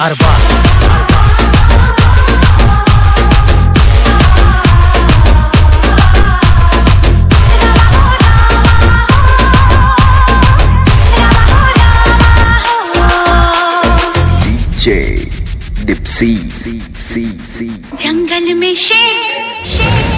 अरबा जंगल में शेर, शेर।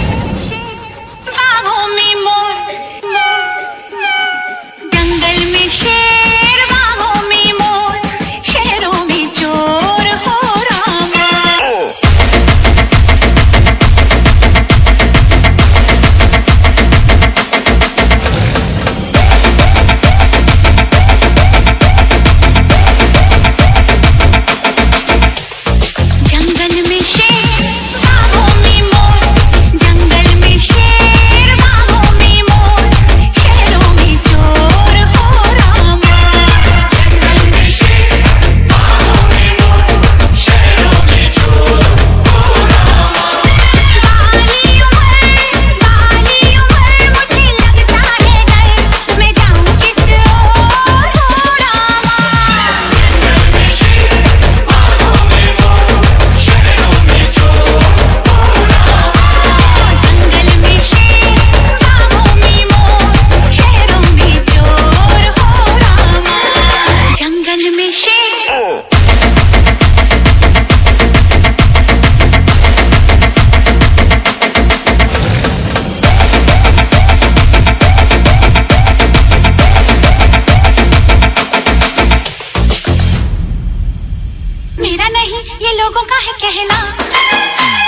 मेरा नहीं ये लोगों का है कहना।